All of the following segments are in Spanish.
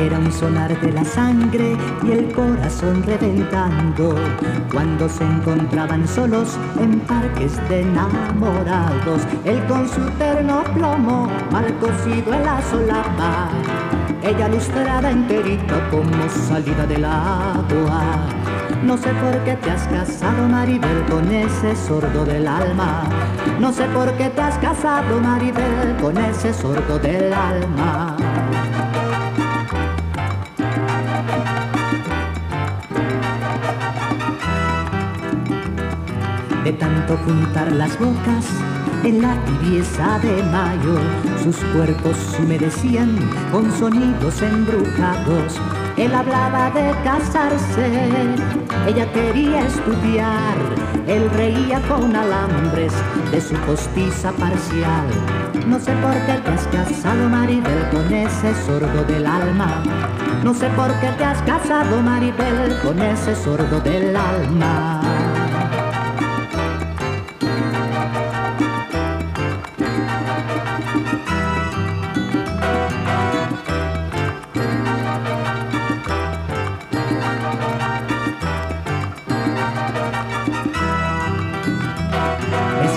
Era un sonar de la sangre y el corazón reventando cuando se encontraban solos en parques de enamorados. Él con su terno plomo mal cocido en la solapa, ella lustrada enterita como salida del agua. No sé por qué te has casado, Maribel, con ese sordo del alma. No sé por qué te has casado, Maribel, con ese sordo del alma. De tanto juntar las bocas en la tibieza de mayo, sus cuerpos humedecían con sonidos embrujados. Él hablaba de casarse, ella quería estudiar, él reía con alambres de su postiza parcial. No sé por qué te has casado, Maribel, con ese sordo del alma. No sé por qué te has casado, Maribel, con ese sordo del alma.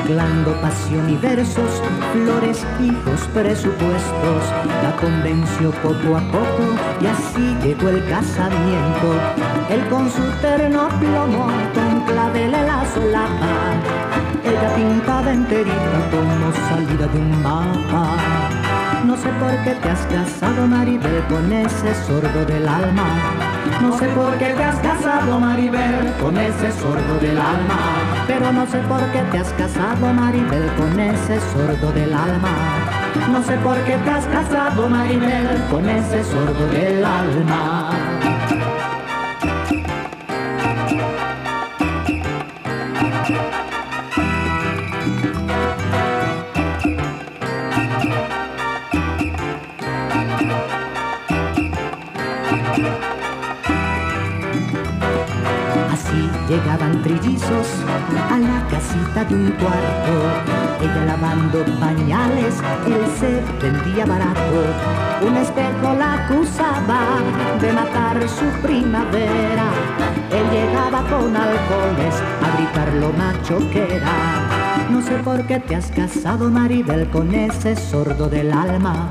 Mezclando pasión y versos, flores, hijos, presupuestos. La convenció poco a poco y así llegó el casamiento. Él con su terno plomo, con clavel la solapa. Ella pintada enterita como salida de un mapa. No sé por qué te has casado, Maribel, con ese sordo del alma. No sé por qué te has casado, Maribel, con ese sordo del alma. Pero no sé por qué te has casado, Maribel, con ese sordo del alma. No sé por qué te has casado, Maribel, con ese sordo del alma. Llegaban trillizos a la casita de un cuarto. Ella lavando pañales, él se vendía barato. Un espejo la acusaba de matar su primavera. Él llegaba con halcones a gritar lo macho que era. No sé por qué te has casado, Maribel, con ese sordo del alma.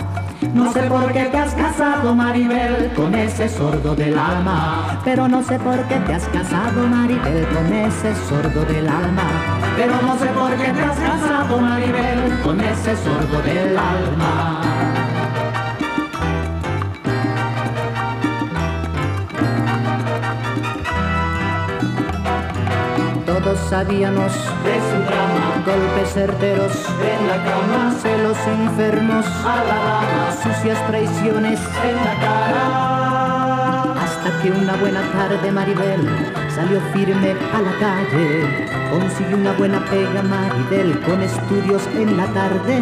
No sé por qué te has casado, Maribel, con ese sordo del alma. Pero no sé por qué te has casado, Maribel, con ese sordo del alma. Pero no sé por qué te has casado, Maribel, con ese sordo del alma. Todos sabíamos de su drama, golpes certeros en la cama, celos enfermos a la dama, sucias traiciones en la cara. Hasta que una buena tarde Maribel salió firme a la calle, consiguió una buena pega Maribel con estudios en la tarde.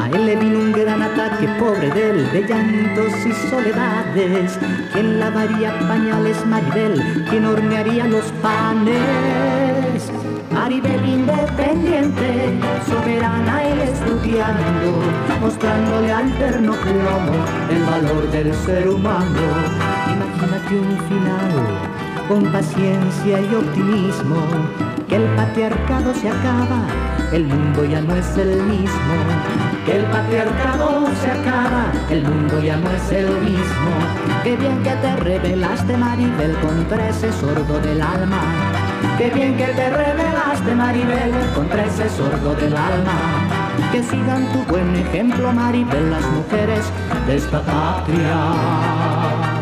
A él le vino un gran ataque, pobre de él, de llantos y soledades. ¿Quién lavaría pañales Maribel? ¿Quién hornearía los panes? Maribel independiente, soberana y estudiando, mostrándole al terno plomo el valor del ser humano. Imagínate un final con paciencia y optimismo, que el patriarcado se acaba, el mundo ya no es el mismo. Que el patriarcado se acaba, el mundo ya no es el mismo. Qué bien que te revelaste, Maribel, contra ese sordo del alma. Qué bien que te revelaste, Maribel, contra ese sordo del alma. Que sigan tu buen ejemplo, Maribel, las mujeres de esta patria.